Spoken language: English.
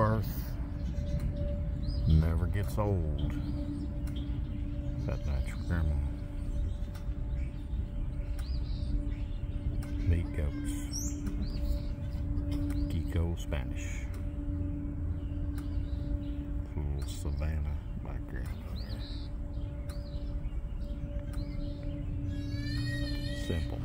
birth. Never gets old. That natural grandma. Meat goats. Kiko Spanish. Little savannah background. Simple.